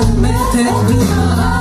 jamais terminé.